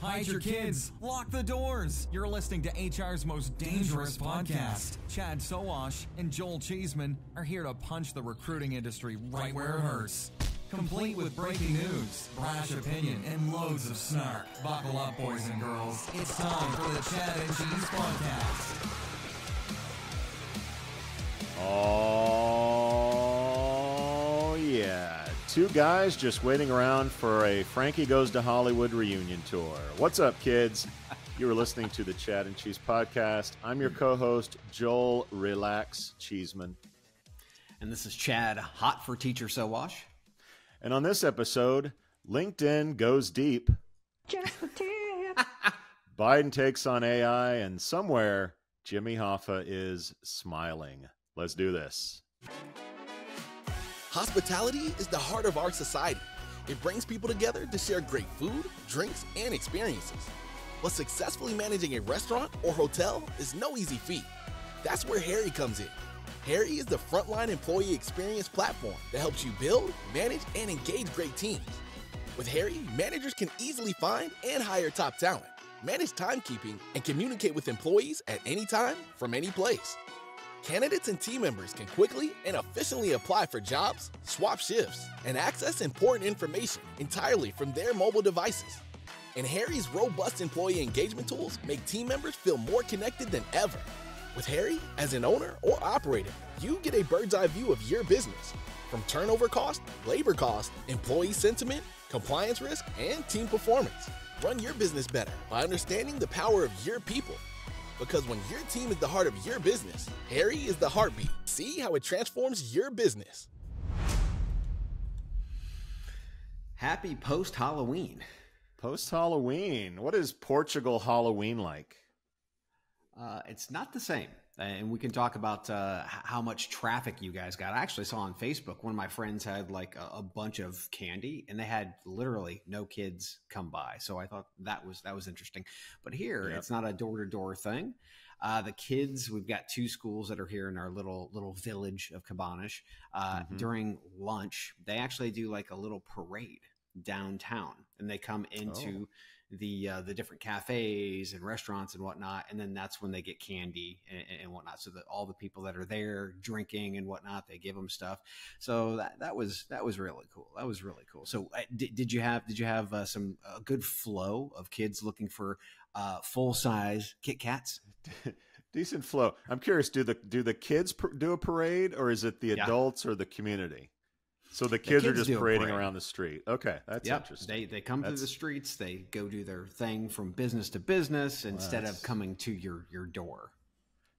hide your kids, lock the doors. You're listening to HR's most dangerous podcast. Chad Sowash and Joel Cheeseman are here to punch the recruiting industry right where it hurts. Complete with breaking news, brash opinion, and loads of snark. Buckle up, boys and girls. It's time for the Chad and Cheese Podcast. Oh, yeah. Two guys just waiting around for a Frankie Goes to Hollywood reunion tour. What's up, kids? You are listening to the Chad and Cheese podcast. I'm your co host, Joel Relax Cheeseman. And this is Chad, hot for teacher Sowash. And on this episode, LinkedIn goes deep. Just a tip. Biden takes on AI, and somewhere Jimmy Hoffa is smiling. Let's do this. Hospitality is the heart of our society. It brings people together to share great food, drinks, and experiences. But successfully managing a restaurant or hotel is no easy feat. That's where Harri comes in. Harri is the frontline employee experience platform that helps you build, manage, and engage great teams. With Harri, managers can easily find and hire top talent, manage timekeeping, and communicate with employees at any time from any place. Candidates and team members can quickly and efficiently apply for jobs, swap shifts, and access important information entirely from their mobile devices. And Harri's robust employee engagement tools make team members feel more connected than ever. With Harri, as an owner or operator, you get a bird's eye view of your business from turnover cost, labor cost, employee sentiment, compliance risk, and team performance. Run your business better by understanding the power of your people. Because when your team is the heart of your business, Harri is the heartbeat. See how it transforms your business. Happy post Halloween. Post Halloween. What is Portugal Halloween like? Uh, it's not the same. And we can talk about uh, how much traffic you guys got. I actually saw on Facebook one of my friends had like a, a bunch of candy, and they had literally no kids come by. So I thought that was that was interesting. But here, Yep. it's not a door to door thing. Uh, the kids, we've got two schools that are here in our little little village of Cabanas. Uh, Mhm. During lunch, they actually do like a little parade downtown, and they come into the uh, the different cafes and restaurants and whatnot, and then that's when they get candy and, and whatnot. So that all the people that are there drinking and whatnot, they give them stuff. So that that was that was really cool. That was really cool. So uh, did, did you have did you have uh, some a good flow of kids looking for uh, full size Kit Kats? Decent flow. I'm curious. Do the do the kids pr- do a parade, or is it the Yeah. adults or the community? So the kids, are kids just parading around the street. Okay, that's Yep. interesting. They they come through That's- the streets. They go do their thing from business to business instead that's- of coming to your your door.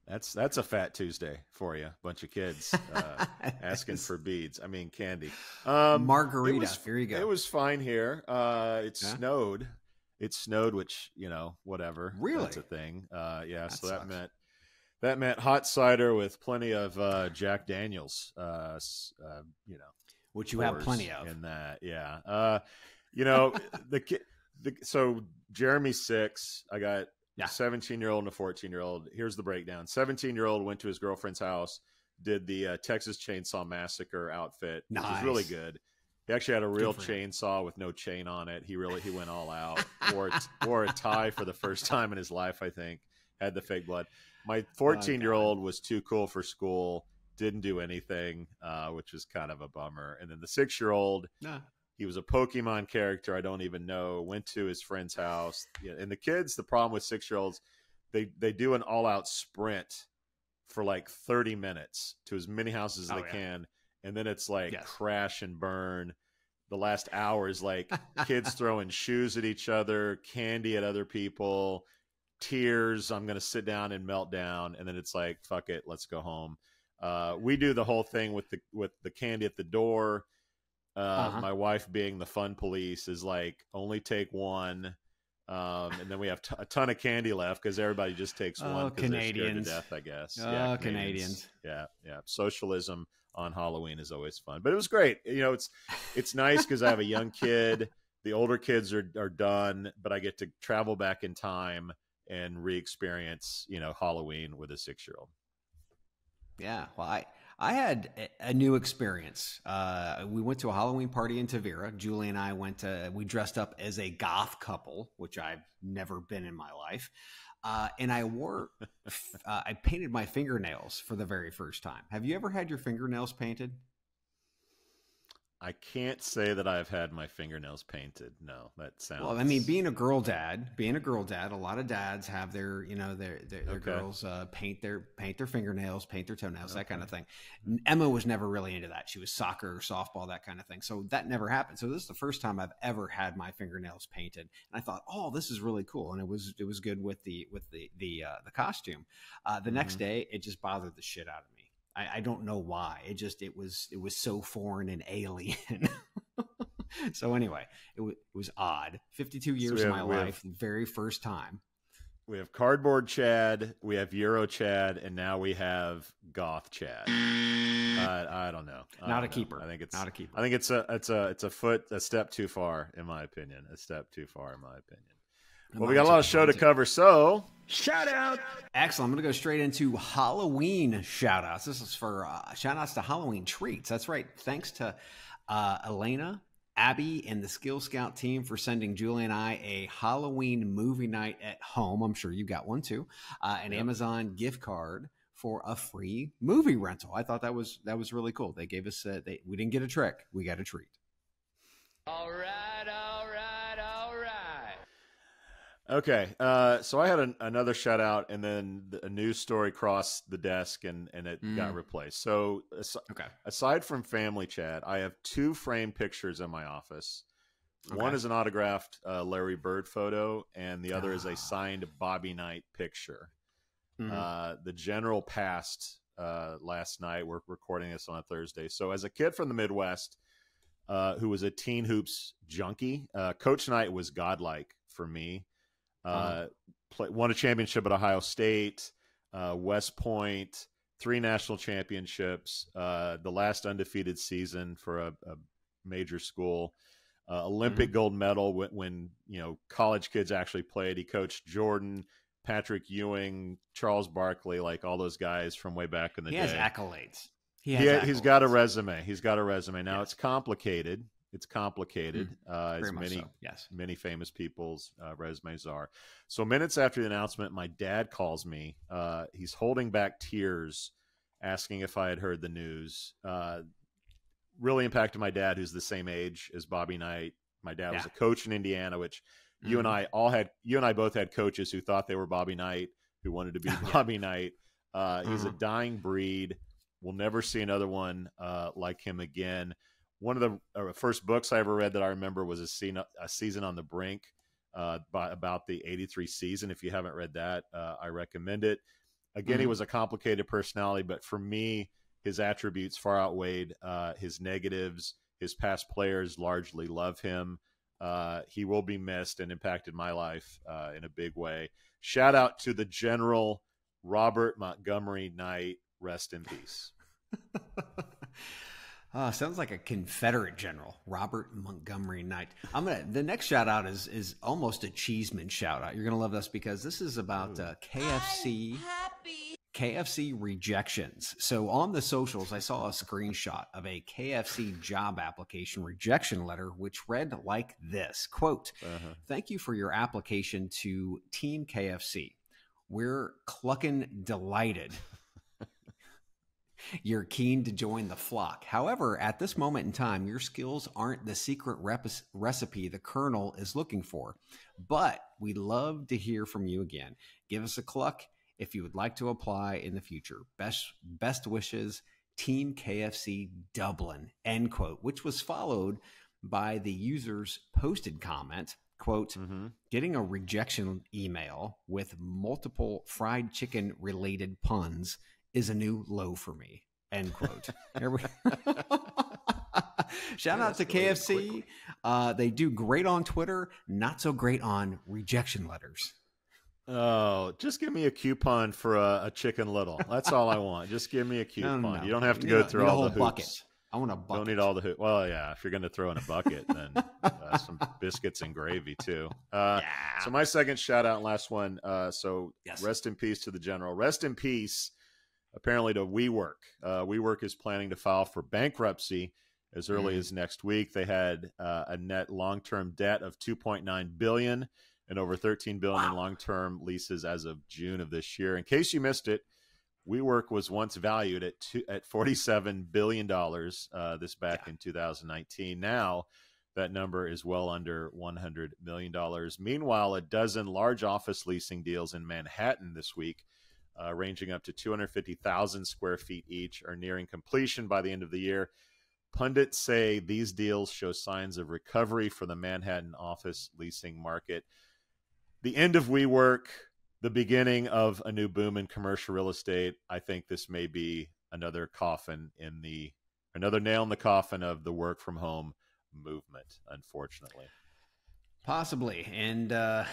That's that's a fat Tuesday for you. Bunch of kids uh, asking for beads. I mean candy. Um, Margarita. it was- Here you go. It was fine here. Uh, it Yeah? snowed. It snowed, which you know, whatever. Really? that's a thing. Uh, yeah. That so that sucks. meant that meant hot cider with plenty of uh, Jack Daniels. Uh, uh, you know, which you have plenty of. in that. Yeah. Uh, you know, the kid. The, so Jeremy's six. I got Yeah. a 17 year old and a 14 year old. Here's the breakdown 17 year old went to his girlfriend's house, did the uh, Texas Chainsaw Massacre outfit, which was really good. He actually had a real him. chainsaw with no chain on it. He really he went all out. wore wore a tie for the first time in his life, I think. Had the fake blood. My 14 year old was too cool for school. Didn't do anything, uh, which was kind of a bummer. And then the six year old, Nah. he was a Pokemon character I don't even know. Went to his friend's house, and the kids. The problem with six year olds, they they do an all out sprint for like thirty minutes to as many houses as Oh, they yeah. can, and then it's like Yes. crash and burn. The last hour is like kids throwing shoes at each other, candy at other people, tears. I'm gonna sit down and melt down, and then it's like fuck it, let's go home. Uh, we do the whole thing with the with the candy at the door. Uh, Uh-huh. My wife, being the fun police, is like only take one, um, and then we have t- a ton of candy left because everybody just takes Oh, one because to Canadians. death. I guess. Oh, Canadians. Yeah, yeah. Socialism on Halloween is always fun, but it was great. You know, it's it's nice because I have a young kid. The older kids are are done, but I get to travel back in time and re-experience, you know, Halloween with a six year old. Yeah. Well, I I had a- new experience. Uh, we went to a Halloween party in Tavira. Julie and I went to, we dressed up as a goth couple, which I've never been in my life. Uh, and I wore, uh, I painted my fingernails for the very first time. Have you ever had your fingernails painted? I can't say that I've had my fingernails painted. No, that sounds. Well, I mean, being a girl dad, being a girl dad, a lot of dads have their, you know, their their, their Okay. girls uh, paint their paint their fingernails, paint their toenails, that kind of thing. Emma was never really into that. She was soccer, softball, that kind of thing. So that never happened. So this is the first time I've ever had my fingernails painted, and I thought, oh, this is really cool, and it was it was good with the with the the uh, the costume. Uh, the next day, it just bothered the shit out of me. I, I don't know why. It just it was it was so foreign and alien. so anyway, it, w- it was odd. Fifty two years we of my we have- life, very first time. we have cardboard Chad, we have Euro Chad, and now we have Goth Chad. I, I don't know. I Not don't a know. keeper. I think it's Not a keeper. I think it's a it's a it's a foot a step too far in my opinion. A step too far in my opinion. Well, we got a lot of show to cover, so Excellent. I'm going to go straight into Halloween shout outs. This is for uh, shout outs to Halloween treats. That's right. Thanks to uh, Elena, Abby, and the Skill Scout team for sending Julie and I a Halloween movie night at home. I'm sure you got one too. Uh, an Yep. Amazon gift card for a free movie rental. I thought that was that was really cool. They gave us a, they, we didn't get a trick, we got a treat. All right, Okay, uh, so I had an, another shout out, and then the, a news story crossed the desk, and and it got Mm. replaced. So as- Okay. aside from family chat, I have two framed pictures in my office. One is an autographed uh, Larry Bird photo, and the other is Ah. a signed Bobby Knight picture. Mhm. Uh, the general passed uh, last night. We're recording this on a Thursday. So, as a kid from the Midwest uh, who was a teen hoops junkie, uh, Coach Knight was godlike for me. Uh, Uh-huh. play, won a championship at Ohio State, uh, West Point, three national championships, uh, the last undefeated season for a, a major school. Uh, Olympic gold medal when, when you know college kids actually played. He coached Jordan, Patrick Ewing, Charles Barkley, like all those guys from way back in the he day. He has accolades. He He has has got a resume. He's got a resume. Now Yes. it's complicated. It's complicated, uh, as many so. Yes. many famous people's uh, resumes are. So minutes after the announcement, my dad calls me. Uh, he's holding back tears, asking if I had heard the news. Uh, really impacted my dad, who's the same age as Bobby Knight. My dad was a coach in Indiana, which you and Mhm. I all had. You and I both had coaches who thought they were Bobby Knight, who wanted to be Yeah. Bobby Knight. Uh, He's a Mhm. dying breed. We'll never see another one uh, like him again. One of the uh, first books I ever read that I remember was a, scene, a season on the brink uh, by, about the '83 season. If you haven't read that, uh, I recommend it. Again, he Mhm. was a complicated personality, but for me, his attributes far outweighed uh, his negatives. His past players largely love him. Uh, he will be missed and impacted my life uh, in a big way. Shout out to the General Robert Montgomery Knight. Rest in peace. Uh, sounds like a Confederate general, Robert Montgomery Knight. I'm gonna. The next shout out is is almost a Cheeseman shout out. You're gonna love this because this is about uh, KFC. KFC rejections. So on the socials, I saw a screenshot of a KFC job application rejection letter, which read like this: "Quote: Uh-huh. Thank you for your application to Team KFC. We're clucking delighted. You're keen to join the flock. However, at this moment in time, your skills aren't the secret rep- recipe the Colonel is looking for. But we'd love to hear from you again. Give us a cluck if you would like to apply in the future. Best best wishes, Team KFC Dublin. End quote. Which was followed by the user's posted comment. Quote, hmm getting a rejection email with multiple fried chicken related puns is a new low for me. End quote. There we Shout out to KFC. Uh, they do great on Twitter, not so great on rejection letters. Oh, just give me a coupon for a, a chicken little. That's all I want. Just give me a coupon. no, no. You don't have to Need go through need all the hoops. bucket. I want a bucket. Don't need all the hoops. Well, yeah, if you're going to throw in a bucket, then uh, some biscuits and gravy too. Uh, Yeah. So my second shout out, and last one. Uh, so Yes. rest in peace to the general. Rest in peace apparently to WeWork. Uh, WeWork is planning to file for bankruptcy as early Mm. as next week. They had uh, a net long-term debt of 2.9 billion and over 13 billion in long-term leases as of June of this year. In case you missed it, WeWork was once valued at two, at 47 billion dollars. Uh, this back in 2019. Now that number is well under 100 million dollars. Meanwhile, a dozen large office leasing deals in Manhattan this week, uh, ranging up to 250,000 square feet each, are nearing completion by the end of the year. Pundits say these deals show signs of recovery for the Manhattan office leasing market. The end of WeWork, the beginning of a new boom in commercial real estate. I think this may be another coffin in the another nail in the coffin of the work from home movement, unfortunately. Possibly. And uh,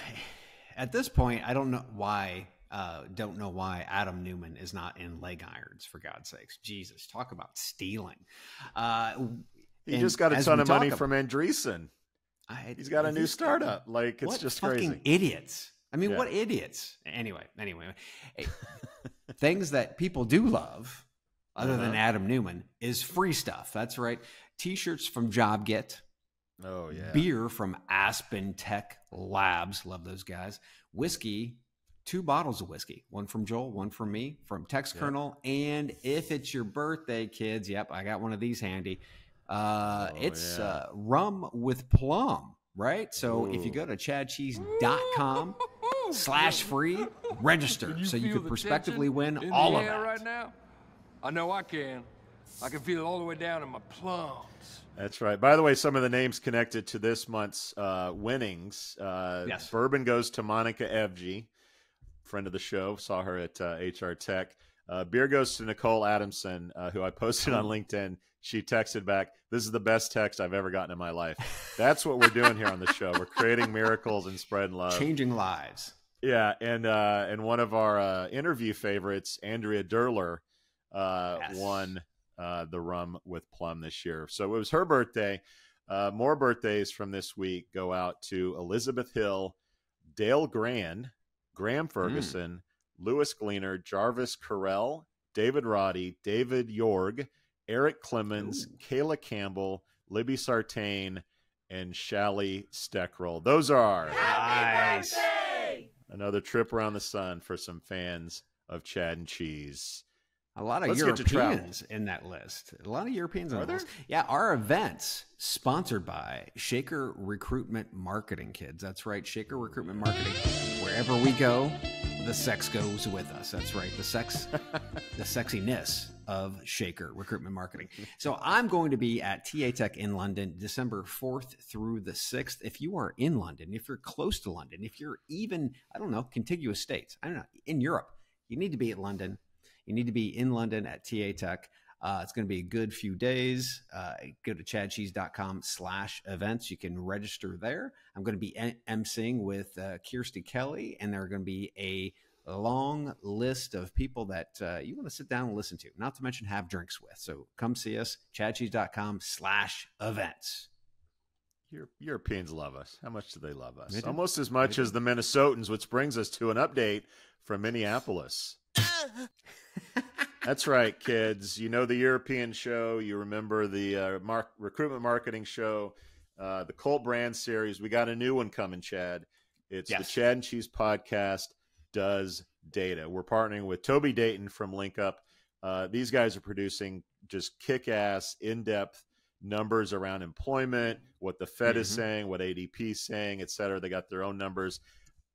at this point, I don't know why. Uh, don't know why Adam Neumann is not in leg irons. For God's sakes, Jesus, talk about stealing. Uh, He just got a ton of money talk from Andreessen. I, He's got a new startup. Like it's what just fucking crazy. idiots. I mean, Yeah. what idiots? Anyway, anyway, things that people do love, other than Uh-huh. Adam Neumann, is free stuff. That's right. T-shirts from JobGet, Oh yeah. beer from Aspen Tech Labs. Love those guys. Whiskey, two bottles of whiskey, one from Joel, one from me, from Tex Yep. Kernel. And if it's your birthday, kids, yep, I got one of these handy. Uh, Oh, it's yeah. uh, rum with plum, right? So if you go to chadcheese.com slash free, register Can you so you could prospectively win in all the of air that. right now? I know I can. I can feel it all the way down in my plums. That's right. By the way, some of the names connected to this month's uh, winnings. Uh, Yes. Bourbon goes to Monica Evgy, friend of the show. Saw her at uh, HR Tech. Uh, beer goes to Nicole Adamson, uh, who I posted on LinkedIn. She texted back, "This is the best text I've ever gotten in my life." That's what we're doing here on the show. We're creating miracles and spreading love. Changing lives. Yeah, and uh, and one of our uh, interview favorites, Andrea Derler, uh, Yes. won uh, the rum with plum this year. So it was her birthday. Uh, more birthdays from this week go out to Elizabeth Hill, Dale Gran, Graham hmm. Ferguson, Lewis Gleaner, Jarvis Carell, David Roddy, David Yorg, Eric Clemens, Kayla Campbell, Libby Sartain, and Shally Steckerl. Those are Nice. another trip around the sun for some fans of Chad and Cheese. A lot of Let's get to travel. Europeans in that list. A lot of Europeans on the there? list. Yeah, our events sponsored by Shaker Recruitment Marketing Kids. That's right, Shaker Recruitment Marketing. Wherever we go, the sex goes with us. That's right, the sex, the sexiness of Shaker Recruitment Marketing. So I'm going to be at TA Tech in London, December 4th through the 6th. If you are in London, if you're close to London, if you're even, I don't know, contiguous states, I don't know, in Europe, you need to be at London. You need to be in London at TA Tech. Uh, it's going to be a good few days. Uh, go to chadcheese.com slash events. You can register there. I'm going to be emceeing with uh, Kirsty Kelly, and there are going to be a long list of people that uh, you want to sit down and listen to, not to mention have drinks with. So come see us, chadcheese.com slash events. Europeans love us. How much do they love us? They. Almost as much They as the Minnesotans, which brings us to an update from Minneapolis. That's right, kids. You know the European show. You remember the uh, mark- recruitment marketing show, uh, the Colt Brand series. We got a new one coming, Chad. It's the Chad and Cheese podcast does data. We're partnering with Toby Dayton from LinkUp. Uh, these guys are producing just kick-ass, in-depth numbers around employment, what the Fed is Mhm. saying, what ADP is saying, et cetera. They got their own numbers.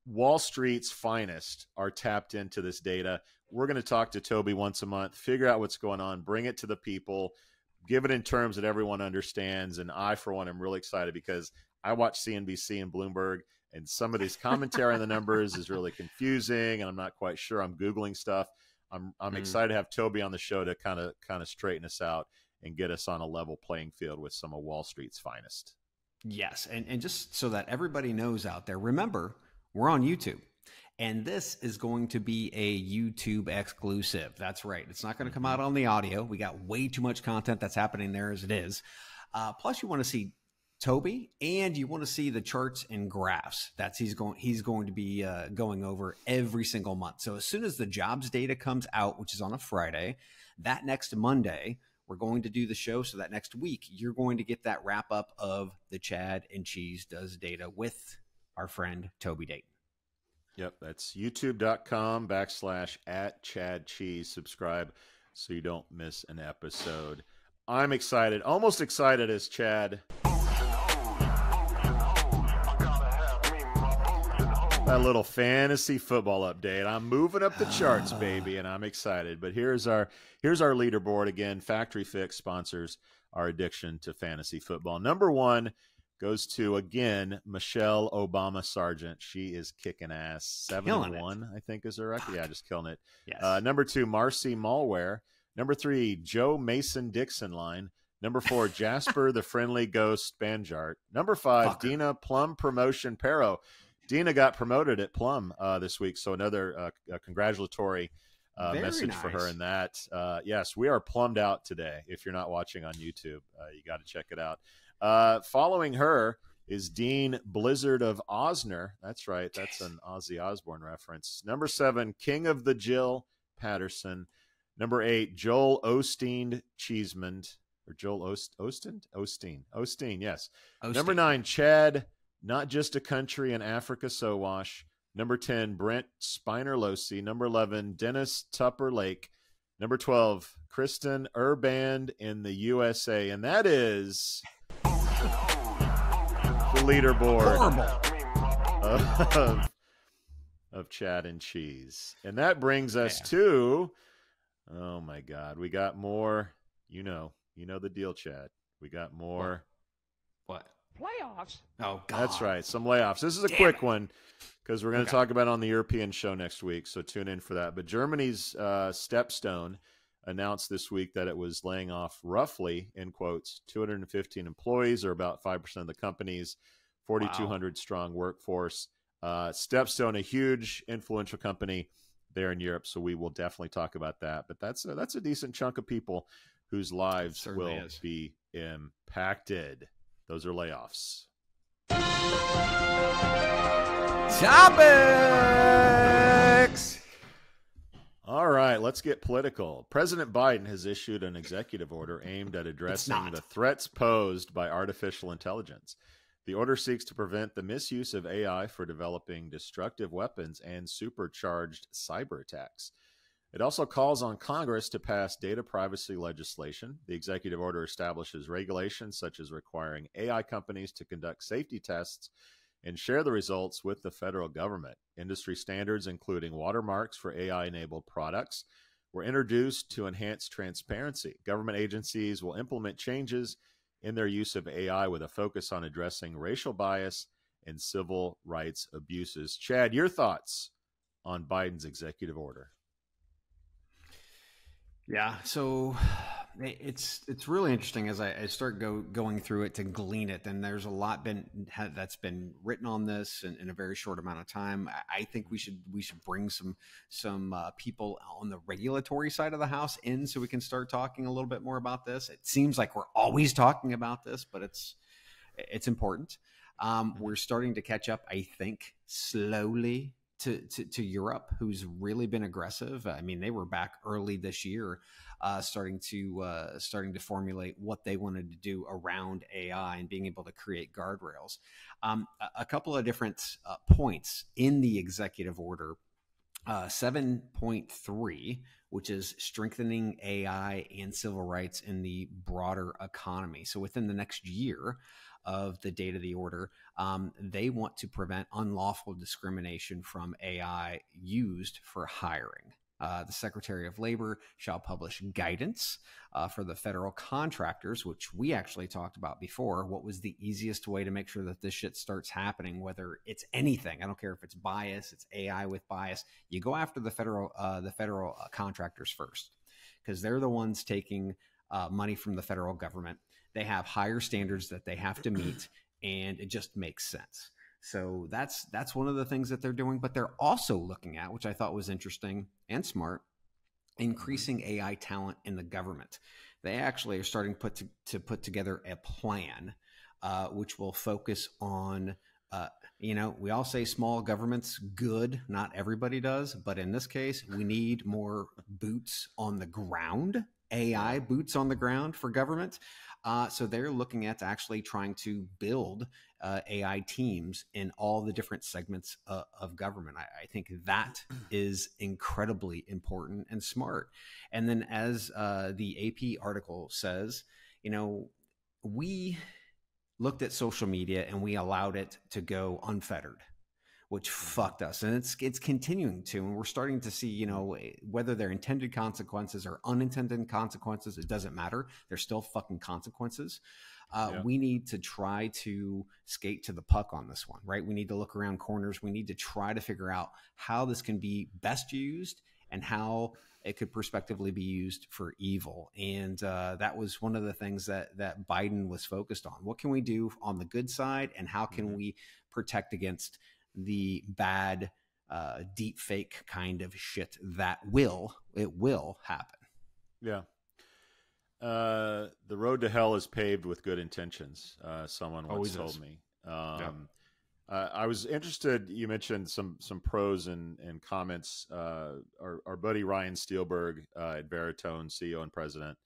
Wall Street's finest are tapped into this data. We're going to talk to Toby once a month, figure out what's going on, bring it to the people, give it in terms that everyone understands. And I, for one, am really excited because I watch CNBC and Bloomberg, and some of this commentary on the numbers is really confusing, and I'm not quite sure. I'm googling stuff. I'm I'm Mm. excited to have Toby on the show to kind of kind of straighten us out and get us on a level playing field with some of Wall Street's finest. Yes, and, and just so that everybody knows out there, remember, we're on YouTube. And this is going to be a YouTube exclusive. That's right. It's not going to come out on the audio. We got way too much content that's happening there as it is. Uh, plus, you want to see Toby, and you want to see the charts and graphs. That's he's going he's going to be uh, going over every single month. So as soon as the jobs data comes out, which is on a Friday, that next Monday we're going to do the show. So that next week you're going to get that wrap up of the Chad and Cheese does data with our friend Toby Dayton. Yep, that's youtube.com backslash at Chad Cheese. Subscribe so you don't miss an episode. I'm excited, almost excited as Chad. That little fantasy football update. I'm moving up the charts, baby, and I'm excited. But here's our here's our leaderboard again. Factory Fix sponsors our addiction to fantasy football. Number one goes to again Michelle Obama Sargent. She is kicking ass. Seven one, I think, is her record. Yeah, just killing it. Yes. Uh, number two, Marcy Malware. Number three, Joe Mason Dixon line. Number four, Jasper the Friendly Ghost Banjart. Number five, Fucker. Dina Plum Promotion Pero. Dina got promoted at Plum uh, this week, so another uh, congratulatory uh, message for her nice. in that. Uh, yes, we are plumbed out today. If you're not watching on YouTube, uh, you got to check it out. Uh, following her is Dean Blizzard of Osner. That's right. That's an Ozzy Osbourne reference. Number seven, King of the Jill Patterson. Number eight, Joel Osteen Cheesemond. Or Joel Ost- Osteen? Osteen. Osteen, yes. Number nine, Chad, not just a country in Africa, so wash. Number 10, Brent Spinerlosi. Number 11, Dennis Tupper Lake. Number 12, Kristen Urband in the USA. And that is the leaderboard Horrible. of, of Chad and Cheese. And that brings us Yeah. to, oh my God, we got more. You know, you know the deal, Chad. We got more. What? Playoffs? Oh God. That's right. Some layoffs. This is a Damn quick it. one because we're going to Okay. talk about it on the European show next week. So tune in for that. But Germany's uh, Stepstone announced this week that it was laying off roughly, in quotes, 215 employees, or about 5% of the company's 4,200 strong workforce. Uh, Stepstone, a huge influential company there in Europe. So we will definitely talk about that. But that's a, that's a decent chunk of people whose lives will is. be impacted. Those are layoffs. Topics. All right, let's get political. President Biden has issued an executive order aimed at addressing the threats posed by artificial intelligence. The order seeks to prevent the misuse of AI for developing destructive weapons and supercharged cyber attacks. It also calls on Congress to pass data privacy legislation. The executive order establishes regulations such as requiring AI companies to conduct safety tests and share the results with the federal government. Industry standards, including watermarks for AI enabled products, were introduced to enhance transparency. Government agencies will implement changes in their use of AI with a focus on addressing racial bias and civil rights abuses. Chad, your thoughts on Biden's executive order? Yeah, so it's it's really interesting as I, I start go going through it to glean it. And there's a lot been ha- that's been written on this in, in a very short amount of time. I, I think we should we should bring some some uh, people on the regulatory side of the house in so we can start talking a little bit more about this. It seems like we're always talking about this, but it's it's important. Um, we're starting to catch up, I think, slowly to, to, to Europe, who's really been aggressive. I mean, they were back early this year, uh, starting to uh, starting to formulate what they wanted to do around AI and being able to create guardrails. Um, a, a couple of different uh, points in the executive order. Uh, 7.3, which is strengthening AI and civil rights in the broader economy. So within the next year, of the date of the order, um, they want to prevent unlawful discrimination from AI used for hiring. Uh, the Secretary of Labor shall publish guidance uh, for the federal contractors, which we actually talked about before. What was the easiest way to make sure that this shit starts happening, whether it's anything? I don't care if it's bias, it's AI with bias. You go after the federal uh, the federal uh, contractors first, because they're the ones taking uh, money from the federal government they have higher standards that they have to meet and it just makes sense so that's that's one of the things that they're doing but they're also looking at which i thought was interesting and smart increasing ai talent in the government they actually are starting put to, to put together a plan uh, which will focus on. Uh, you know, we all say small government's good. Not everybody does, but in this case, we need more boots on the ground. AI boots on the ground for government. Uh, so they're looking at actually trying to build uh, AI teams in all the different segments uh, of government. I, I, think that is incredibly important and smart. And then, as uh, the AP article says, you know, we looked at social media and we allowed it to go unfettered which fucked us. And it's it's continuing to and we're starting to see you know whether they're intended consequences or unintended consequences it doesn't matter. They're still fucking consequences. Uh, yeah. we need to try to skate to the puck on this one right? We need to look around corners. We need to try to figure out how this can be best used and how it could prospectively be used for evil and uh, that was one of the things that that biden was focused on what can we do on the good side and how can mm-hmm. we protect against the bad uh, deep fake kind of shit that will it will happen. Yeah. Uh, the road to hell is paved with good intentions. Uh, someone once Always told is. me. Um, yeah. Uh, I was interested. You mentioned some some pros and and comments. Uh, our, our buddy Ryan Steelberg uh, at Veritone, CEO and president,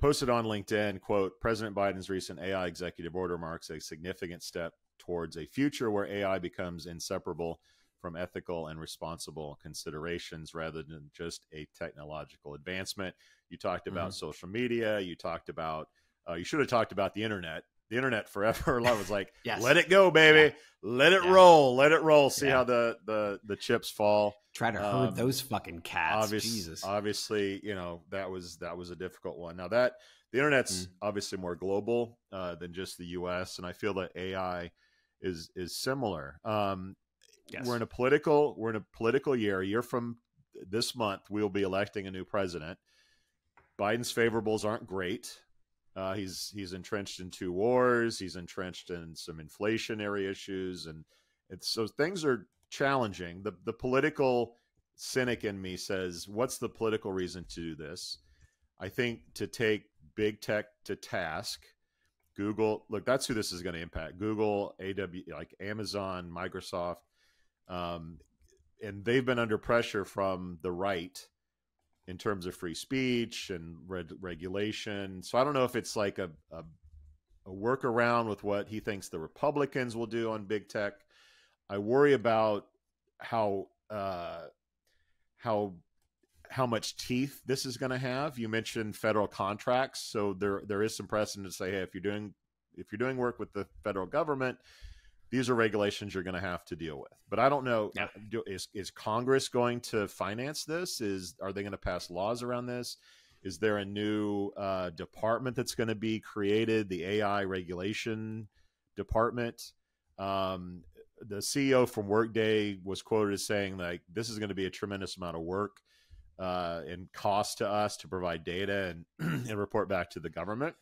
posted on LinkedIn. "Quote: President Biden's recent AI executive order marks a significant step towards a future where AI becomes inseparable from ethical and responsible considerations rather than just a technological advancement. You talked about mm-hmm. social media. You talked about, uh, you should have talked about the internet. The internet forever. I was like, yes. let it go, baby. Yeah. Let it yeah. roll. Let it roll. See yeah. how the, the, the chips fall. Try to herd um, those fucking cats. Obvious, Jesus. Obviously, you know, that was, that was a difficult one. Now that the internet's mm. obviously more global uh, than just the U S. And I feel that AI, is is similar. Um, yes. We're in a political we're in a political year. A year from this month, we'll be electing a new president. Biden's favorables aren't great. Uh, he's he's entrenched in two wars. He's entrenched in some inflationary issues, and so things are challenging. The the political cynic in me says, "What's the political reason to do this?" I think to take big tech to task Google, look, that's who this is going to impact. Google, AW, like Amazon, Microsoft, um, and they've been under pressure from the right in terms of free speech and regulation. So I don't know if it's like a, a, a workaround with what he thinks the Republicans will do on big tech. I worry about how uh, how how much teeth this is going to have. You mentioned federal contracts, so there there is some precedent to say, hey, if you're doing if you're doing work with the federal government, these are regulations you're going to have to deal with. But I don't know yeah. is is Congress going to finance this? Is are they going to pass laws around this? Is there a new uh, department that's going to be created? The AI regulation department. Um, the CEO from Workday was quoted as saying like this is going to be a tremendous amount of work uh, and cost to us to provide data and, and report back to the government.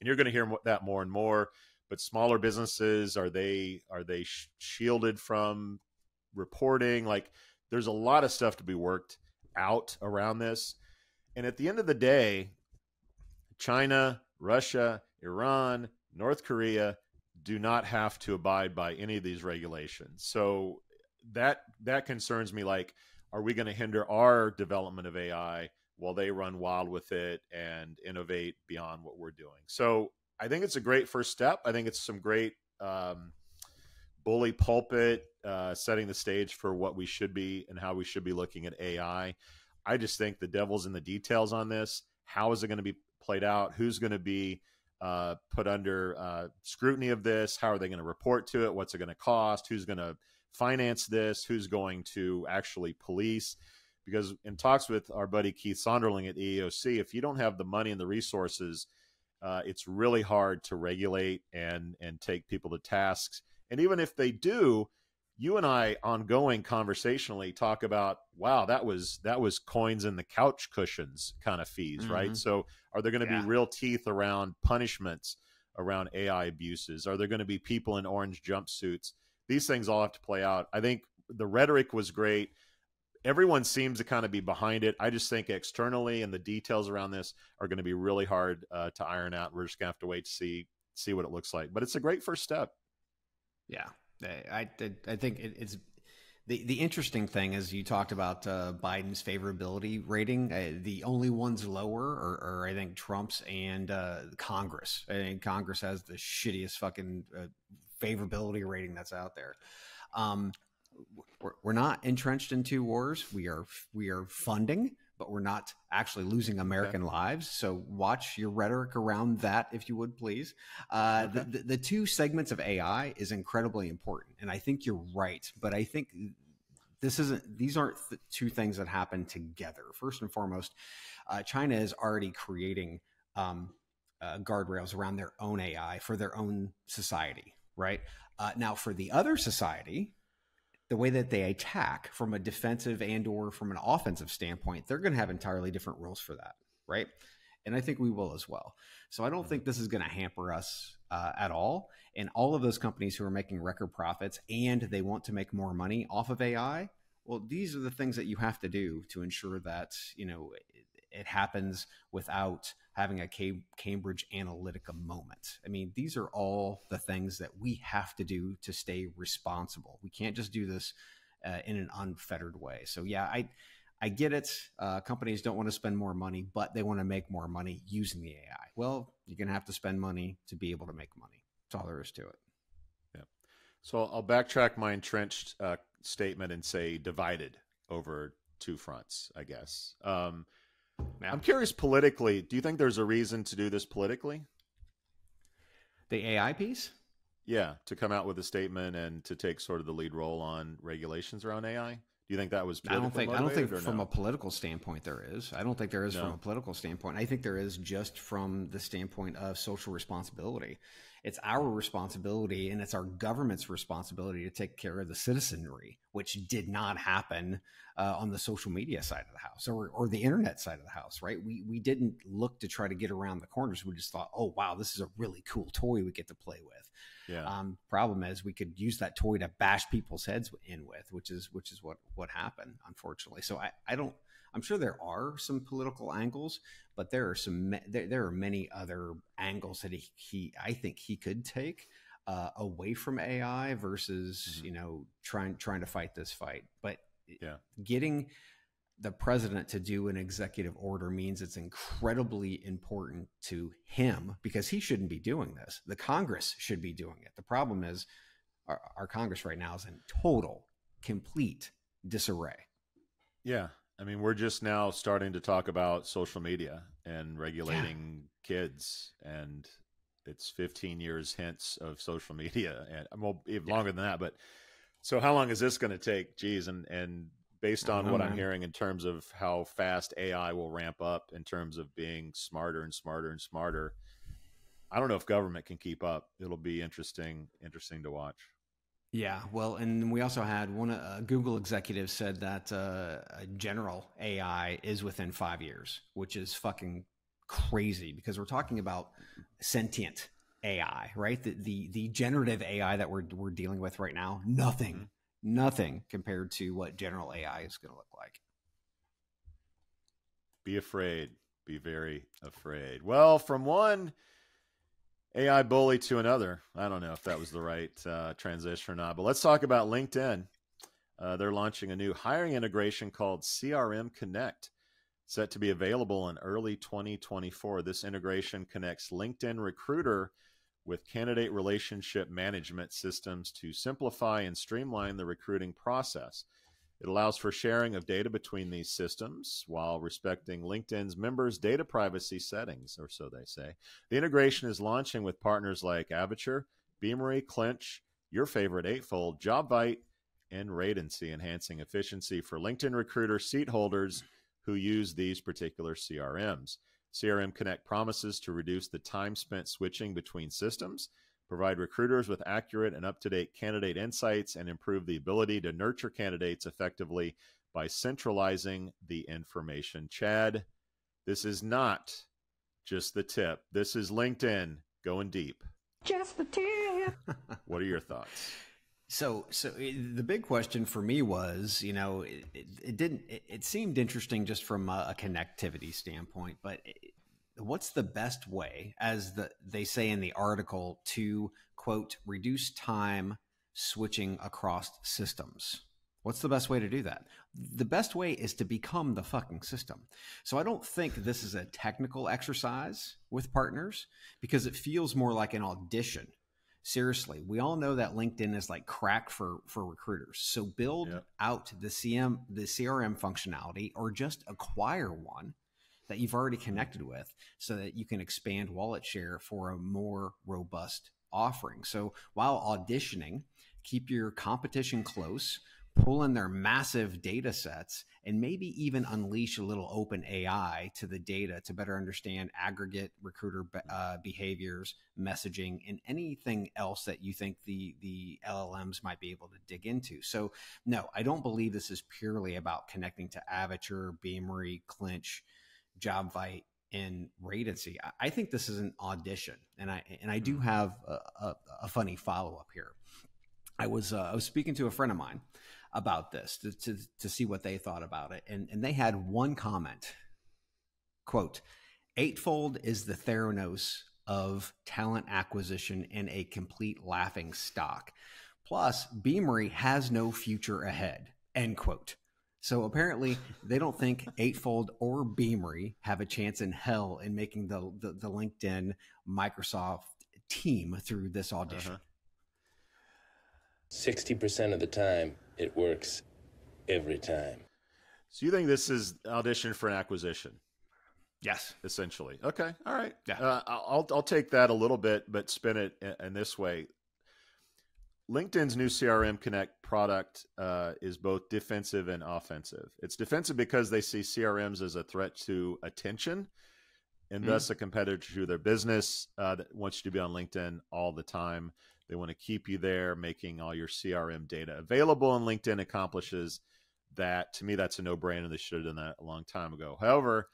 And you're going to hear that more and more. But smaller businesses are they are they sh- shielded from reporting? Like there's a lot of stuff to be worked out around this. And at the end of the day, China, Russia, Iran, North Korea do not have to abide by any of these regulations. So that that concerns me like are we going to hinder our development of AI while they run wild with it and innovate beyond what we're doing? So I think it's a great first step. I think it's some great um, bully pulpit uh, setting the stage for what we should be and how we should be looking at AI. I just think the devil's in the details on this. How is it going to be played out? Who's going to be uh, put under uh, scrutiny of this? How are they going to report to it? What's it going to cost? Who's going to finance this, who's going to actually police. Because in talks with our buddy Keith Sonderling at EEOC, if you don't have the money and the resources, uh, it's really hard to regulate and and take people to tasks. And even if they do, you and I ongoing conversationally talk about, wow, that was that was coins in the couch cushions kind of fees, mm-hmm. right? So are there going to yeah. be real teeth around punishments around AI abuses? Are there going to be people in orange jumpsuits? these things all have to play out. I think the rhetoric was great. Everyone seems to kind of be behind it. I just think externally and the details around this are going to be really hard uh, to iron out. We're just going to have to wait to see see what it looks like. But it's a great first step. Yeah, I I, think it, it's the the interesting thing is you talked about uh, Biden's favorability rating. Uh, the only ones lower are, are I think Trump's and uh, Congress. I think Congress has the shittiest fucking uh, favorability rating that's out there. Um, we're, we're not entrenched in two wars. We are we are funding, but we're not actually losing American okay. lives. So watch your rhetoric around that, if you would, please. Uh, okay. the, the, two segments of AI is incredibly important, and I think you're right. But I think this isn't; these aren't two things that happen together. First and foremost, uh, China is already creating um, uh, guardrails around their own AI for their own society, right? Uh, now, for the other society, the way that they attack from a defensive and or from an offensive standpoint they're going to have entirely different rules for that right? And i think we will as well. So i don't think this is going to hamper us uh, at all. And all of those companies who are making record profits and they want to make more money off of ai well these are the things that you have to do to ensure that you know it, happens without having a Cambridge Analytica moment. I mean, these are all the things that we have to do to stay responsible. We can't just do this uh, in an unfettered way. So, yeah, I. I get it. Uh, companies don't want to spend more money, but they want to make more money using the AI. Well, you're going to have to spend money to be able to make money. That's all there is to it. Yeah. So I'll backtrack my entrenched uh, statement and say divided over two fronts, I guess. Um, yeah. I'm curious politically. Do you think there's a reason to do this politically? The AI piece? Yeah, to come out with a statement and to take sort of the lead role on regulations around AI. Do you think that was? I don't think. I don't think from no? a political standpoint there is. I don't think there is no. from a political standpoint. I think there is just from the standpoint of social responsibility. It's our responsibility and it's our government's responsibility to take care of the citizenry, which did not happen uh, on the social media side of the house or, or the internet side of the house, right? We, we didn't look to try to get around the corners. We just thought, oh, wow, this is a really cool toy we get to play with. Yeah. Um, problem is, we could use that toy to bash people's heads in with, which is which is what what happened, unfortunately. So I, I don't. I'm sure there are some political angles, but there are some there, there are many other angles that he, he I think he could take uh, away from AI versus mm-hmm. you know trying trying to fight this fight. But yeah, getting the president to do an executive order means it's incredibly important to him because he shouldn't be doing this. The Congress should be doing it. The problem is our, our Congress right now is in total, complete disarray. Yeah. I mean, we're just now starting to talk about social media and regulating yeah. kids, and it's 15 years hence of social media, and well, even yeah. longer than that. But so, how long is this going to take? Geez, and and based on what man. I'm hearing in terms of how fast AI will ramp up in terms of being smarter and smarter and smarter, I don't know if government can keep up. It'll be interesting, interesting to watch. Yeah, well, and we also had one uh, Google executive said that uh, general AI is within five years, which is fucking crazy because we're talking about sentient AI, right? The the, the generative AI that we're we're dealing with right now, nothing, mm-hmm. Nothing compared to what general AI is going to look like. Be afraid. Be very afraid. Well, from one AI bully to another. I don't know if that was the right uh, transition or not, but let's talk about LinkedIn. Uh, they're launching a new hiring integration called CRM Connect, set to be available in early 2024. This integration connects LinkedIn Recruiter with candidate relationship management systems to simplify and streamline the recruiting process. It allows for sharing of data between these systems while respecting LinkedIn's members' data privacy settings, or so they say. The integration is launching with partners like Avature, Beamery, Clinch, your favorite Eightfold, JobVite, and Radancy, enhancing efficiency for LinkedIn recruiter seat holders who use these particular CRMs. CRM Connect promises to reduce the time spent switching between systems provide recruiters with accurate and up to date candidate insights, and improve the ability to nurture candidates effectively by centralizing the information. Chad, this is not just the tip, this is LinkedIn going deep. Just the tip. what are your thoughts? So, so eh, the big question for me was, you know, it, it, didn't. It, seemed interesting just from a, a, connectivity standpoint, but eh, what's the best way, as the they say in the article, to quote reduce time switching across systems? What's the best way to do that? The best way is to become the fucking system. So I don't think this is a technical exercise with partners because it feels more like an audition. Seriously, we all know that LinkedIn is like crack for for recruiters. So build Yep. out the CM the CRM functionality or just acquire one that you've already connected with so that you can expand wallet share for a more robust offering. So while auditioning, keep your competition close, pull in their massive data sets, and maybe even unleash a little open AI to the data to better understand aggregate recruiter uh, behaviors, messaging, and anything else that you think the the LLMs might be able to dig into. So no, I don't believe this is purely about connecting to Avature, Beamery, Clinch, JobVite, and Radancy. I- think this is an audition, and I and I do have a, a, a funny follow up here. I was uh, I was speaking to a friend of mine about this to, to to see what they thought about it, and and they had one comment. Quote: Eightfold is the Theranos of talent acquisition and a complete laughing stock. Plus, Beamery has no future ahead. End quote. So apparently, they don't think Eightfold or Beamery have a chance in hell in making the the, the LinkedIn Microsoft team through this audition. Uh-huh. 60% of the time, it works every time. So you think this is audition for an acquisition? Yes. essentially. Okay, all right. Yeah. Uh, I'll I'll take that a little bit, but spin it in, in this way. LinkedIn's new CRM Connect product uh, is both defensive and offensive. It's defensive because they see CRMs as a threat to attention, and Mhm. thus a competitor to their business uh, that wants you to be on LinkedIn all the time. They want to keep you there, making all your CRM data available, and LinkedIn accomplishes that. To me, that's a no-brainer. They should have done that a long time ago. However,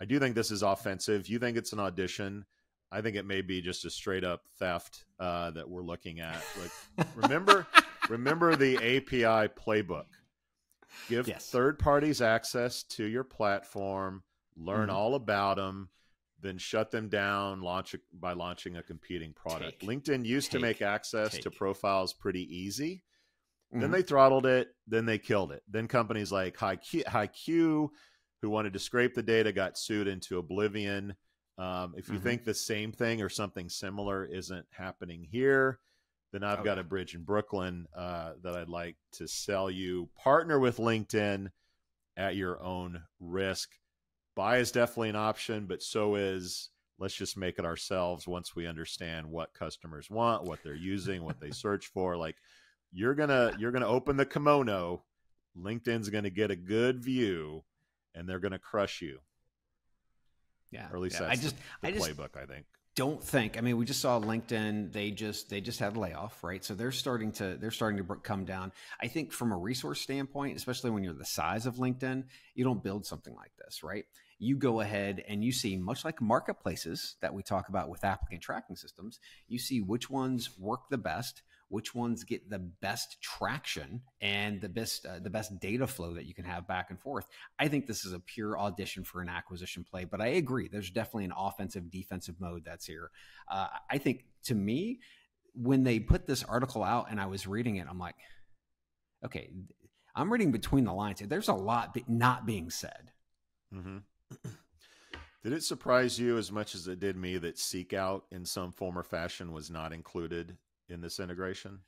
I do think this is offensive. You think it's an audition. I think it may be just a straight up theft uh, that we're looking at. Like, remember, remember the API playbook. Give Yes. third parties access to your platform. Learn Mhm. all about them, then shut them down. Launch by launching a competing product. Take. LinkedIn used to make access to profiles pretty easy. Then Mhm. they throttled it. Then they killed it. Then companies like HiQ, HiQ, who wanted to scrape the data, got sued into oblivion. Um, if you Mhm. think the same thing or something similar isn't happening here, then I've got a bridge in Brooklyn uh, that I'd like to sell you. Partner with LinkedIn at your own risk. Buy is definitely an option, but so is let's just make it ourselves once we understand what customers want, what they're using, what they search for. Like you're gonna you're gonna open the kimono. LinkedIn's gonna get a good view, and they're gonna crush you. Yeah. Or at least yeah. that's I just the I just playbook. I think. Don't think. I mean, we just saw LinkedIn. They just they just had a layoff, right? So they're starting to they're starting to come down. I think from a resource standpoint, especially when you're the size of LinkedIn, you don't build something like this, right? You go ahead and you see, much like marketplaces that we talk about with applicant tracking systems, you see which ones work the best, which ones get the best traction, and the best uh, the best data flow that you can have back and forth. I think this is a pure audition for an acquisition play, but I agree. There's definitely an offensive defensive mode that's here. Uh, I think to me, when they put this article out and I was reading it, I'm like, okay, I'm reading between the lines. There's a lot not being said. hmm Did it surprise you as much as it did me that SeekOut in some form or fashion was not included in this integration?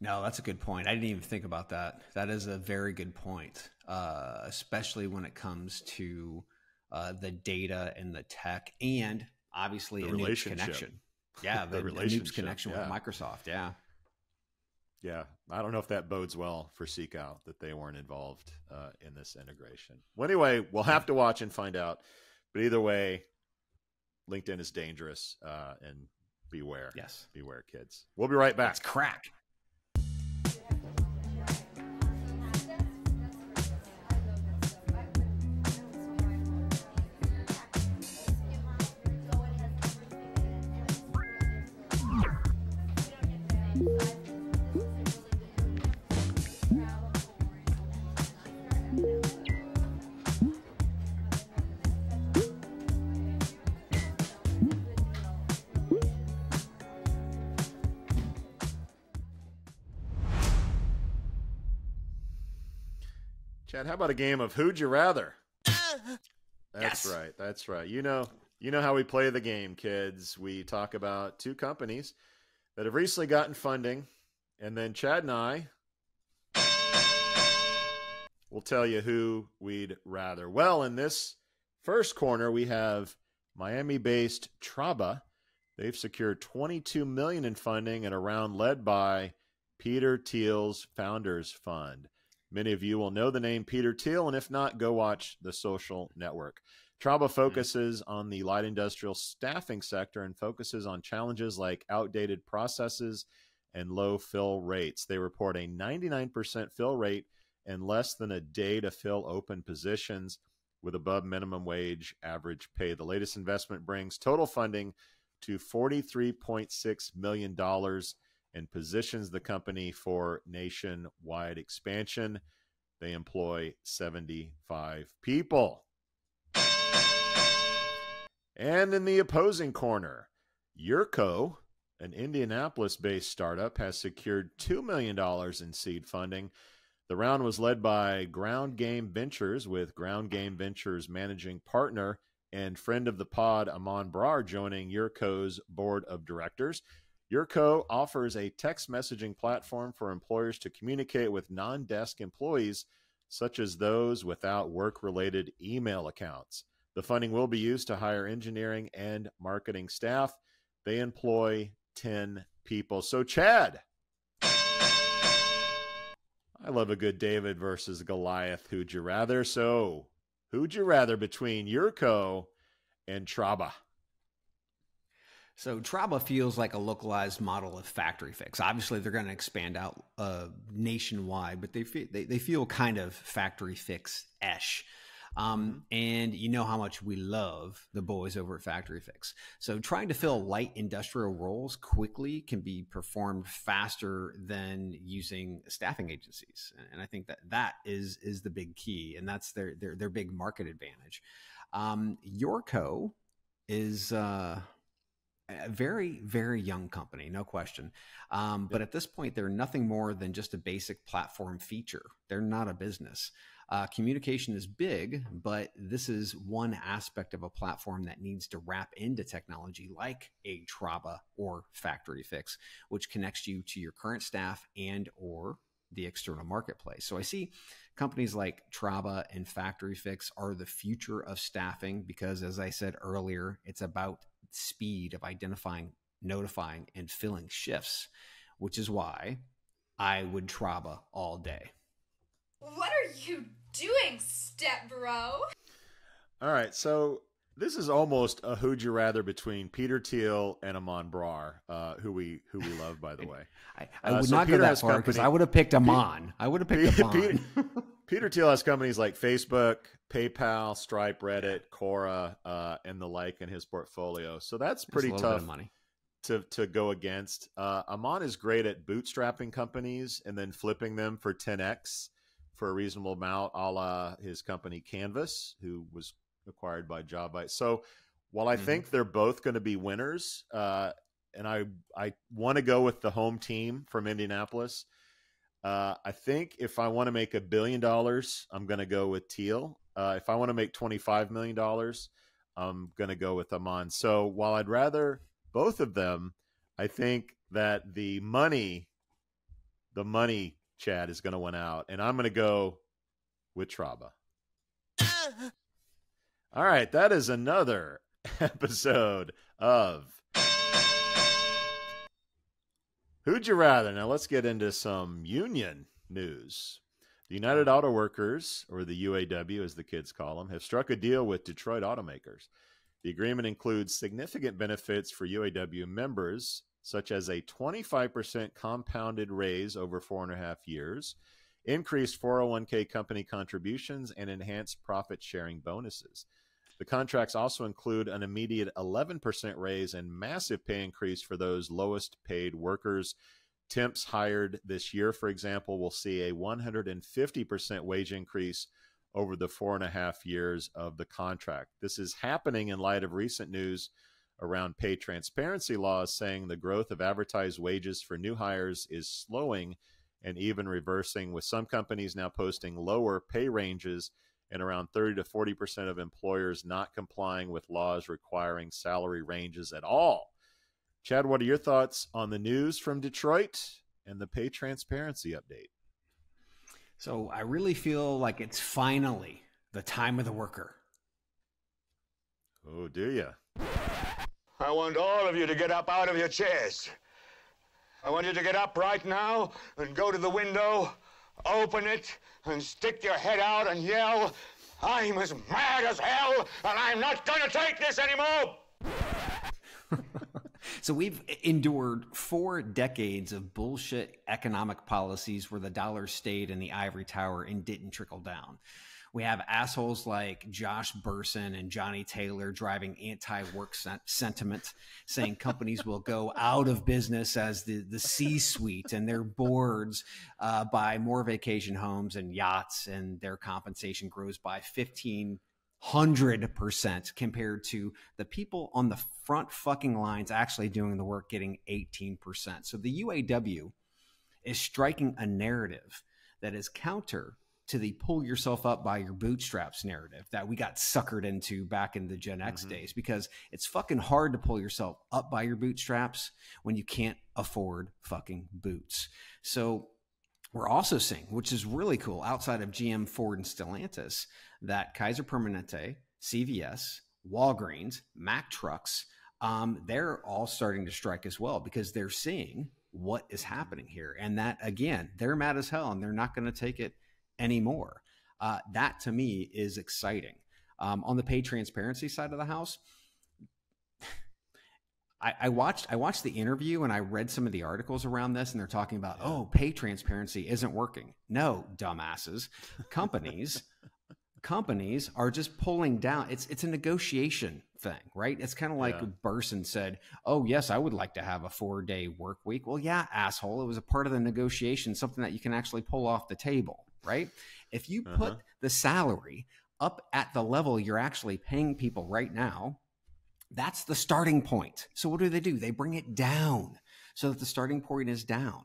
No, that's a good point. I didn't even think about that. That is a very good point, uh, especially when it comes to uh, the data and the tech, and obviously The a relationship. connection. Yeah, The the, relationship, connection yeah. with Microsoft. Yeah. Yeah, I don't know if that bodes well for SeekOut that they weren't involved uh, in this integration. Well, anyway, we'll have to watch and find out. But either way, LinkedIn is dangerous, uh, and beware. Yes. beware, kids. We'll be right back. That's crack. Chad, how about a game of Who'd You Rather? That's Yes. right. That's right. You know, you know how we play the game, kids. We talk about two companies that have recently gotten funding, and then Chad and I will tell you who we'd rather. Well, in this first corner, we have Miami-based Traba. They've secured 22 million in funding in a round led by Peter Thiel's Founders Fund. Many of you will know the name Peter Thiel, and if not, go watch the social network. Traba hmm. focuses on the light industrial staffing sector and focuses on challenges like outdated processes and low fill rates. They report a 99% fill rate and less than a day to fill open positions with above minimum wage average pay. The latest investment brings total funding to $43.6 million and positions the company for nationwide expansion. They employ 75 people. And in the opposing corner, Yourco, an Indianapolis based startup, has secured $2 million in seed funding. The round was led by Ground Game Ventures, with Ground Game Ventures managing partner and friend of the pod, Amon Brar, joining Yourco's board of directors. Yourco offers a text messaging platform for employers to communicate with non desk employees, such as those without work related email accounts. The funding will be used to hire engineering and marketing staff. They employ 10 people. So, Chad, I love a good David versus Goliath. Who'd you rather? So, who'd you rather between Yourco and Traba? So Traba feels like a localized model of factory fix. Obviously, they're going to expand out uh, nationwide, but they feel, they, they feel kind of factory fix esh. Um, and you know how much we love the boys over at Factory Fix. So trying to fill light industrial roles quickly can be performed faster than using staffing agencies. And I think that that is is the big key, and that's their their their big market advantage. Um, Yourco is. Uh, a very very young company no question. Um, but at this point they're nothing more than just a basic platform feature. They're not a business. Uh, communication is big but this is one aspect of a platform that needs to wrap into technology like a traba or factory fix which connects you to your current staff and or the external marketplace. So i see companies like traba and factory fix are the future of staffing because as i said earlier it's about speed of identifying, notifying, and filling shifts, which is why I would Traba all day. What are you doing, step bro? All right, so this is almost a who'd you rather between Peter Thiel and Amon Brar, uh, who we who we love, by the way. I, I Uh, would so not Peter go that far because I would have picked Amon. I would have picked Pe- Amon. Pe- Peter Thiel has companies like Facebook, PayPal, Stripe, Reddit, Quora, uh, and the like in his portfolio. So that's pretty a little bit tough money. to to go against. Uh, Amon is great at bootstrapping companies and then flipping them for 10x for a reasonable amount, a la his company Canvas, who was acquired by Jobvite. So while I Mhm. think they're both going to be winners, uh, and I I want to go with the home team from Indianapolis. Uh, I think if I want to make a billion dollars, I'm going to go with Thiel. Uh, if I want to make $25 million, I'm going to go with Amon. So while I'd rather both of them, I think that the money, the money, Chad, is going to win out. And I'm going to go with Traba. All right. That is another episode of Who'd you rather? Now let's get into some union news. The United Auto Workers, or the UAW as the kids call them, have struck a deal with Detroit automakers. The agreement includes significant benefits for UAW members, such as a 25% compounded raise over four and a half years, increased 401k company contributions, and enhanced profit sharing bonuses. The contracts also include an immediate 11% raise and massive pay increase for those lowest paid workers. Temps hired this year, for example, will see a 150% wage increase over the four and a half years of the contract. This is happening in light of recent news around pay transparency laws saying the growth of advertised wages for new hires is slowing and even reversing, with some companies now posting lower pay ranges and around 30 to 40% of employers not complying with laws requiring salary ranges at all. Chad, what are your thoughts on the news from Detroit and the pay transparency update? So I really feel like it's finally the time of the worker. Oh, do you? I want all of you to get up out of your chairs. I want you to get up right now and go to the window, open it, and stick your head out and yell, I'm as mad as hell, and I'm not going to take this anymore! So we've endured four decades of bullshit economic policies where the dollar stayed in the ivory tower and didn't trickle down. We have assholes like Josh Bersin and Johnny Taylor driving anti-work sentiment, saying companies will go out of business as the, the C-suite and their boards uh, buy more vacation homes and yachts, and their compensation grows by 15 hundred percent compared to the people on the front fucking lines actually doing the work getting 18%. So the UAW is striking a narrative that is counter to the pull yourself up by your bootstraps narrative that we got suckered into back in the Gen X mm-hmm. days because it's fucking hard to pull yourself up by your bootstraps when you can't afford fucking boots. So we're also seeing, which is really cool, outside of GM, Ford, and Stellantis, that Kaiser Permanente, CVS, Walgreens, Mack Trucks, um, they're all starting to strike as well because they're seeing what is happening here. And that, again, they're mad as hell and they're not going to take it anymore. Uh, that to me is exciting. Um, on the pay transparency side of the house, I, I, watched I watched the interview and I read some of the articles around this, and they're talking about, oh, pay transparency isn't working. No, dumbasses. Companies companies are just pulling down. It's it's a negotiation thing, right? It's kind of like yeah. Bersin said, "Oh yes, I would like to have a four day work week." Well, yeah, asshole, it was a part of the negotiation, something that you can actually pull off the table, right? If you uh-huh. put the salary up at the level you're actually paying people right now, that's the starting point. So what do they do? They bring it down so that the starting point is down.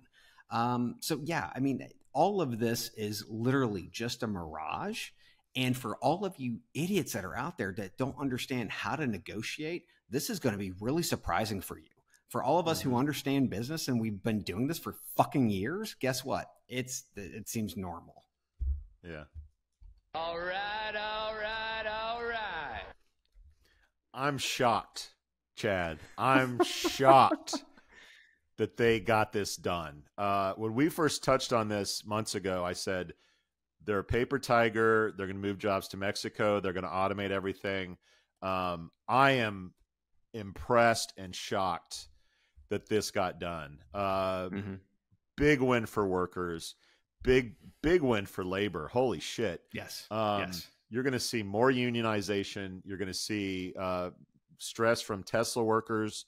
Um, so yeah, I mean, all of this is literally just a mirage and for all of you idiots that are out there that don't understand how to negotiate, this is going to be really surprising for you. For all of us mm-hmm. who understand business and we've been doing this for fucking years, guess what? It's it seems normal. Yeah. All right, all right, all right. I'm shocked, Chad. I'm shocked that they got this done. Uh, when we first touched on this months ago, I said they're a paper tiger. They're going to move jobs to Mexico. They're going to automate everything. Um, I am impressed and shocked that this got done. Uh, mm-hmm. Big win for workers. Big big win for labor. Holy shit! Yes. Um, yes. You're going to see more unionization. You're going to see uh, stress from Tesla workers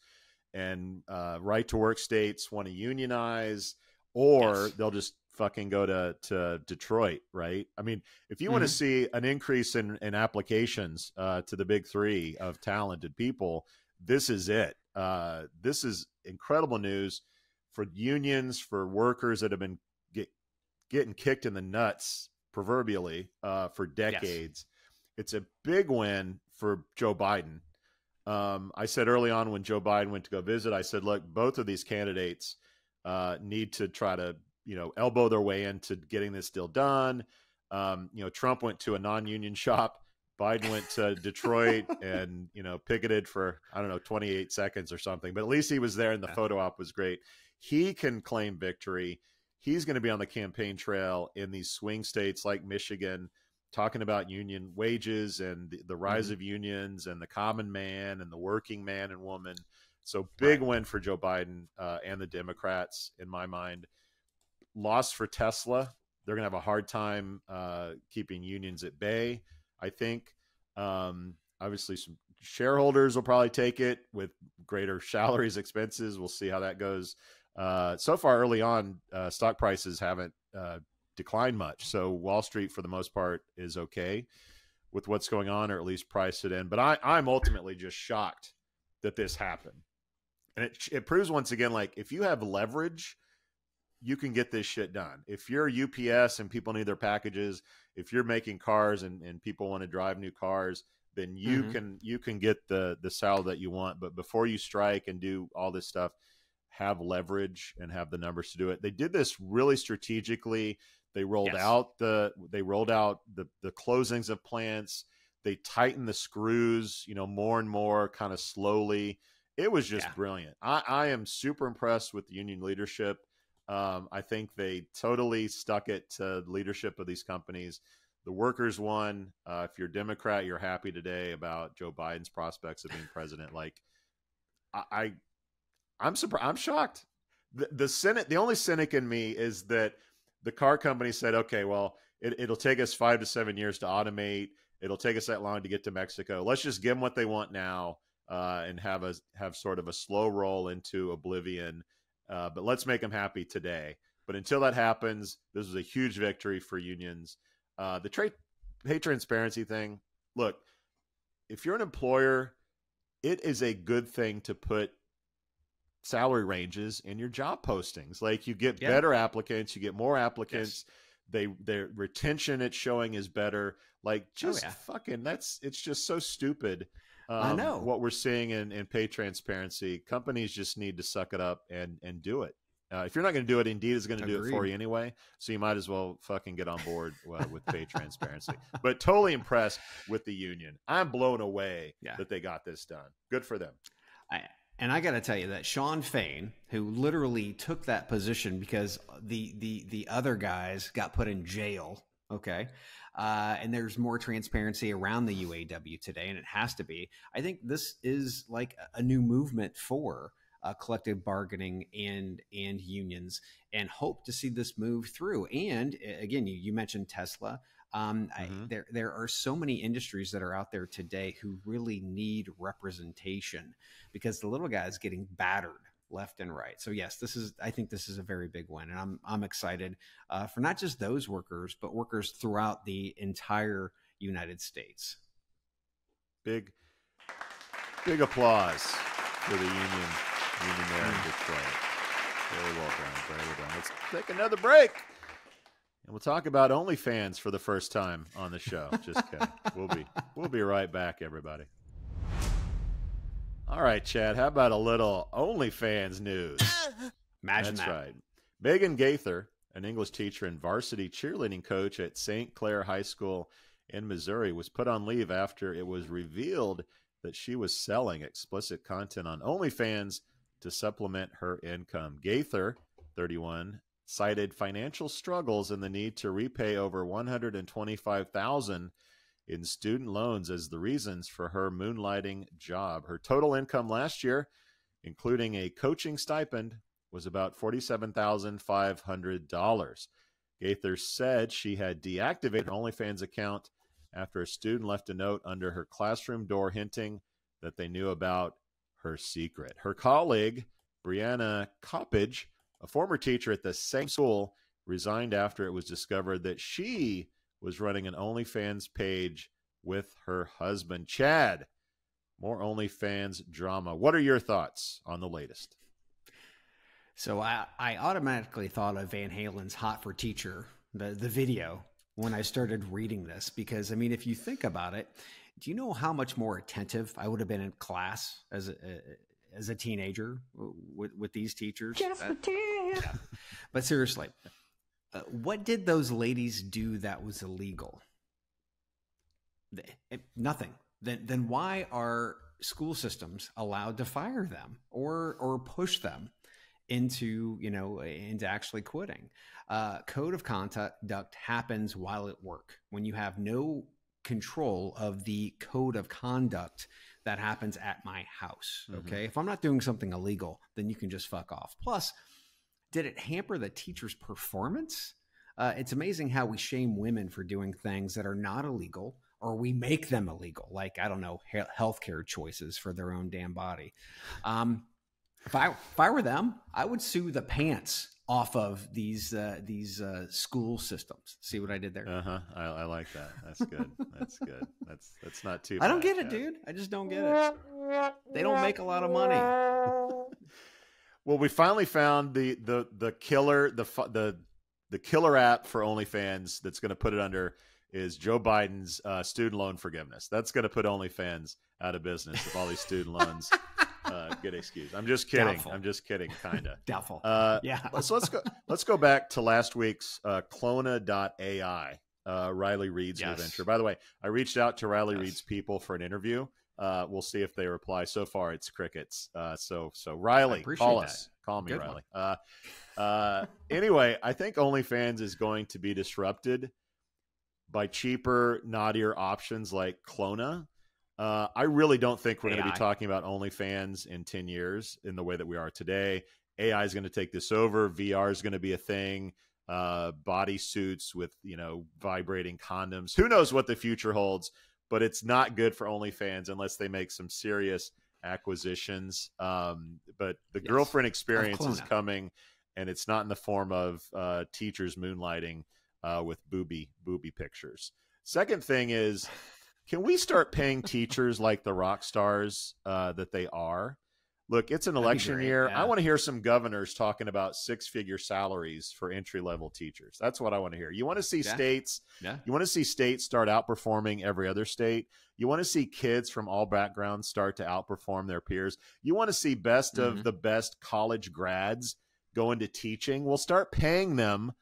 and uh, right to work states want to unionize, or yes. they'll just fucking go to to Detroit, right? I mean, if you mm-hmm. want to see an increase in in applications uh, to the big three of talented people, this is it. Uh, this is incredible news for unions, for workers that have been getting kicked in the nuts, proverbially, uh, for decades. Yes. It's a big win for Joe Biden. Um, I said early on when Joe Biden went to go visit, I said, look, both of these candidates uh, need to try to you know elbow their way into getting this deal done. Um, you know, Trump went to a non-union shop. Biden went to Detroit and you know picketed for I don't know 28 seconds or something, but at least he was there and the yeah. photo op was great. He can claim victory. He's going to be on the campaign trail in these swing states like Michigan, talking about union wages and the, the rise mm-hmm. of unions and the common man and the working man and woman. So big right. win for Joe Biden uh, and the Democrats in my mind loss for Tesla. They're going to have a hard time uh, keeping unions at bay. I think. Um, obviously, some shareholders will probably take it with greater salaries, expenses. We'll see how that goes. Uh, so far, early on, uh, stock prices haven't uh, declined much. So Wall Street, for the most part, is okay with what's going on, or at least price it in. But I, I'm ultimately just shocked that this happened, and it it proves once again, like if you have leverage you can get this shit done. If you're UPS and people need their packages, if you're making cars and, and people want to drive new cars, then you Mhm. can you can get the the salary that you want. But before you strike and do all this stuff, have leverage and have the numbers to do it. They did this really strategically. They rolled Yes. out the they rolled out the the closings of plants. They tightened the screws, you know, more and more, kind of slowly. It was just Yeah. brilliant. I, I am super impressed with the union leadership. Um, I think they totally stuck it to leadership of these companies. The workers won. Uh, if you're Democrat, you're happy today about Joe Biden's prospects of being president. Like, I I'm surprised. I'm shocked. The, the Senate, the only cynic in me is that the car company said, okay, well, it, it'll take us five to seven years to automate. It'll take us that long to get to Mexico. Let's just give them what they want now uh, and have a have sort of a slow roll into oblivion. Uh, but let's make them happy today. But until that happens, this is a huge victory for unions. Uh, the trade pay transparency thing. Look, if you're an employer, it is a good thing to put salary ranges in your job postings. Like you get Yeah. better applicants, you get more applicants. They their retention it's showing is better. Like just yeah. fucking that's it's just so stupid. I um, know. what we're seeing in, in pay transparency. Companies just need to suck it up and and do it. Uh, if you're not going to do it, Indeed is going to do it for you anyway. So you might as well fucking get on board uh, with pay transparency. But totally impressed with the union. I'm blown away Yeah. that they got this done. Good for them. I, and I got to tell you that Shawn Fain, who literally took that position because the the the other guys got put in jail. Okay, uh, and there's more transparency around the UAW today, and it has to be. I think this is like a new movement for uh, collective bargaining and and unions, and hope to see this move through. And again, you, you mentioned Tesla. Um, I, Mhm. there there are so many industries that are out there today who really need representation because the little guy is getting battered left and right. So yes, this is I think this is a very big win, and I'm I'm excited uh, for not just those workers, but workers throughout the entire United States. Big, big applause for the union, union there in Detroit. Very well done. Very well done. Let's take another break. And we'll talk about OnlyFans for the first time on the show. Just kidding. we'll be we'll be right back, everybody. All right, Chad. How about a little OnlyFans news? Imagine That's that. right. Megan Gaither, an English teacher and varsity cheerleading coach at St. Clair High School in Missouri, was put on leave after it was revealed that she was selling explicit content on OnlyFans to supplement her income. Gaither, 31, cited financial struggles and the need to repay over 125,000 in student loans as the reasons for her moonlighting job. Her total income last year, including a coaching stipend, was about $47,500. Gaither said she had deactivated her OnlyFans account after a student left a note under her classroom door hinting that they knew about her secret. Her colleague, Brianna Coppage, a former teacher at the same school, resigned after it was discovered that she was running an OnlyFans page with her husband, Chad. More OnlyFans drama. What are your thoughts on the latest? So I, I automatically thought of Van Halen's "Hot for Teacher," the the video, when I started reading this because I mean, if you think about it, do you know how much more attentive I would have been in class as a as a teenager with with these teachers? Just the That- tip. but seriously, uh, what did those ladies do that was illegal? They- it- nothing. Then then why are school systems allowed to fire them or or push them into you know into actually quitting? Uh, code of conduct happens while at work when you have no control of the code of conduct that happens at my house. Mhm. Okay, if I'm not doing something illegal, then you can just fuck off. Plus, did it hamper the teacher's performance? Uh, it's amazing how we shame women for doing things that are not illegal or we make them illegal, like, I don't know, he- healthcare choices for their own damn body. Um, if, I, if I were them, I would sue the pants off of these uh, these uh, school systems. See what I did there? Uh huh. I, I like that. That's good. That's good. That's that's not too. I don't bad, get it, dude. I just don't get it. They don't make a lot of money. Well, we finally found the the the killer the the the killer app for OnlyFans that's going to put it under is Joe Biden's uh, student loan forgiveness. That's going to put OnlyFans out of business if all these student loans uh, get excused. I'm just kidding. Doubtful. I'm just kidding, kind of. Doubtful. Uh, Yeah. So let's go. Let's go back to last week's uh, Clona.ai, uh, Riley Reid's new venture. By the way, I reached out to Riley Yes. Reid's people for an interview. Uh, we'll see if they reply. So far, it's crickets. Uh, so, so Riley, call that. us. Call me, Good Riley. Uh, uh, anyway, I think OnlyFans is going to be disrupted by cheaper, naughtier options like Clona. Uh, I really don't think we're going to be talking about OnlyFans in 10 years in the way that we are today. AI is going to take this over. VR is going to be a thing. Uh, body suits with, you know, vibrating condoms. Who knows what the future holds, but it's not good for OnlyFans unless they make some serious acquisitions. Um, but the Yes. girlfriend experience is coming, and it's not in the form of uh, teachers moonlighting uh, with booby booby pictures. Second thing is, can we start paying teachers like the rock stars uh, that they are? Look, it's an election great, year. yeah. I want to hear some governors talking about six figure salaries for entry level teachers. That's what I want to hear. You want to see Yeah. states Yeah. you want to see states start outperforming every other state. You want to see kids from all backgrounds start to outperform their peers. You want to see best Mhm. of the best college grads go into teaching. We'll start paying them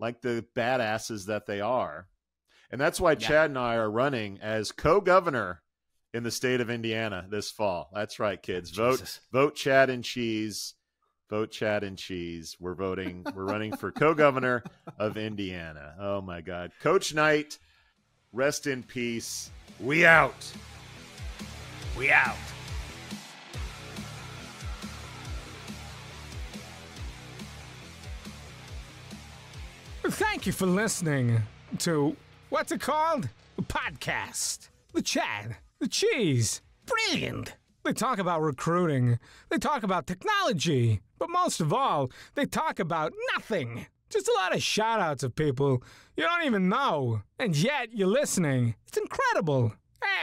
like the badasses that they are. And that's why Yeah. Chad and I are running as co-governor in the state of Indiana this fall. That's right, kids. Vote Jesus. vote Chad and Cheese. Vote Chad and Cheese. We're voting. We're running for co-governor of Indiana. Oh my God, Coach Knight, rest in peace. We out. We out. Thank you for listening to what's it called? A podcast. The Chad, the cheese. Brilliant. They talk about recruiting. They talk about technology. But most of all, they talk about nothing. Just a lot of shout outs of people you don't even know. And yet you're listening. It's incredible.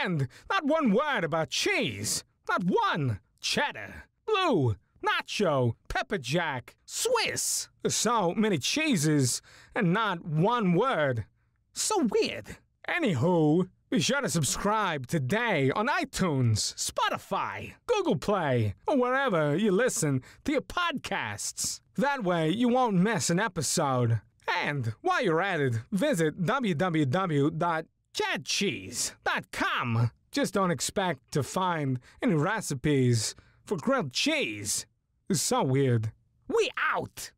And not one word about cheese. Not one. Cheddar. Blue. Nacho. Pepper Jack. Swiss. So many cheeses and not one word. So weird. Anywho, be sure to subscribe today on iTunes, Spotify, Google Play, or wherever you listen to your podcasts. That way you won't miss an episode. And while you're at it, visit www.chadcheese.com. Just don't expect to find any recipes for grilled cheese. It's so weird. We out!